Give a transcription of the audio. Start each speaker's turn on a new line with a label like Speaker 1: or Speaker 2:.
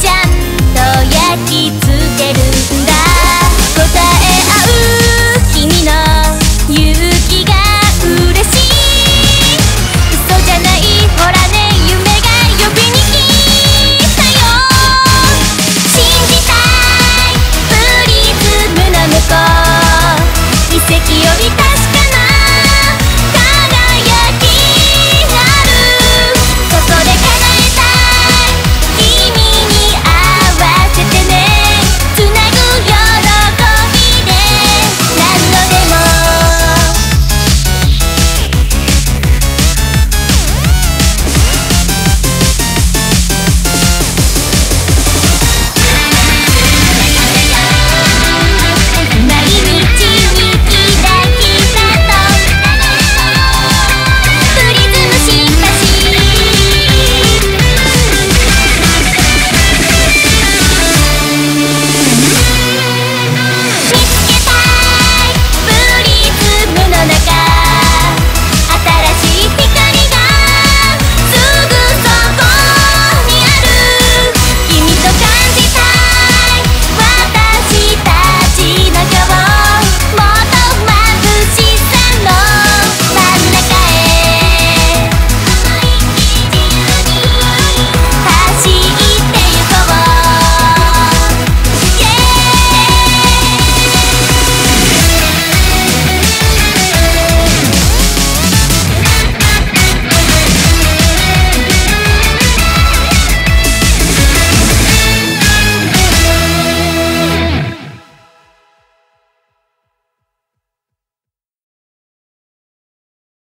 Speaker 1: ちゃんと焼き付ける